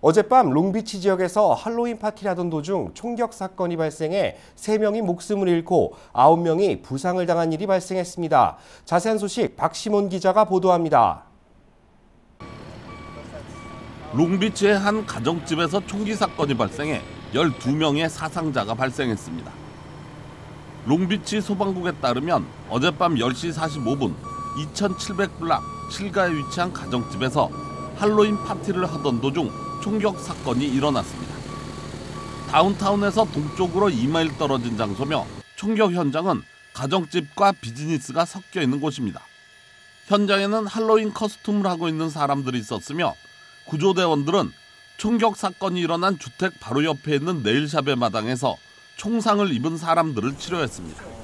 어젯밤 롱비치 지역에서 할로윈 파티를 하던 도중 총격 사건이 발생해 3명이 목숨을 잃고 9명이 부상을 당한 일이 발생했습니다. 자세한 소식 박시몬 기자가 보도합니다. 롱비치의 한 가정집에서 총기 사건이 발생해 12명의 사상자가 발생했습니다. 롱비치 소방국에 따르면 어젯밤 10시 45분 2700블락 7가에 위치한 가정집에서 할로윈 파티를 하던 도중 총격 사건이 일어났습니다. 다운타운에서 동쪽으로 2마일 떨어진 장소며 총격 현장은 가정집과 비즈니스가 섞여 있는 곳입니다. 현장에는 할로윈 커스튬을 하고 있는 사람들이 있었으며 구조대원들은 총격 사건이 일어난 주택 바로 옆에 있는 네일샵의 마당에서 총상을 입은 사람들을 치료했습니다.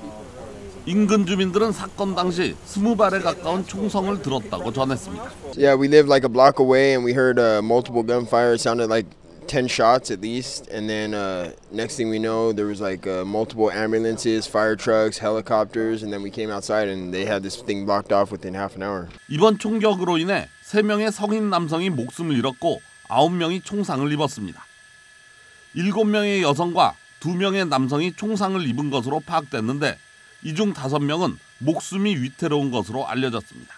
인근 주민들은 사건 당시 스무 발에 가까운 총성을 들었다고 전했습니다. Yeah, we lived like a block away, and we heard uh, multiple gunfire. It sounded like ten shots at least, and then uh, next thing we know, there was like uh, multiple ambulances, fire trucks, helicopters, and then we came outside, and they had this thing blocked off within half an hour. 이번 총격으로 인해 3명의 성인 남성이 목숨을 잃었고 9명이 총상을 입었습니다. 7명의 여성과 2명의 남성이 총상을 입은 것으로 파악됐는데 이중 5명은 목숨이 위태로운 것으로 알려졌습니다.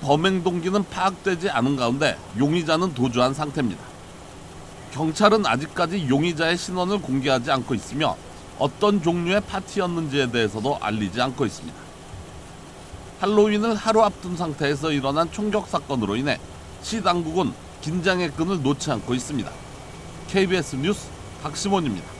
범행 동기는 파악되지 않은 가운데 용의자는 도주한 상태입니다. 경찰은 아직까지 용의자의 신원을 공개하지 않고 있으며 어떤 종류의 파티였는지에 대해서도 알리지 않고 있습니다. 할로윈을 하루 앞둔 상태에서 일어난 총격 사건으로 인해 시 당국은 긴장의 끈을 놓지 않고 있습니다. KBS 뉴스 박시몬입니다.